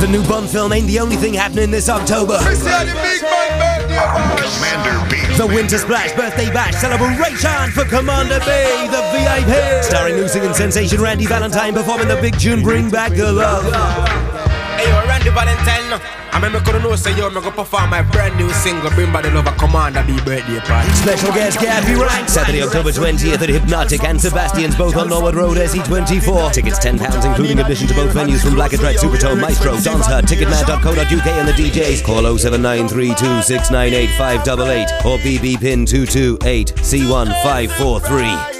The new Bond film ain't the only thing happening this October. Commander B. The Winter Splash Birthday Bash celebration for Commander B, the VIP. Starring new singing sensation Randy Valentine performing the big tune Bring Back the Love. Randy Valentine. I remember couldn't know say yo, I'm gonna perform my brand new single, Bring Back the Love, a Commander B birthday party. Special guest Gappy Rank. Saturday, October 20th at Hypnotic and Sebastian's both on Norwood Road, SE24. Tickets £10, including admission to both venues from Black and Red, Supertone, Maestro, Don's Hut, Ticketman.co.uk and the DJs. Call 07932698588 or BB pin 228 C1543.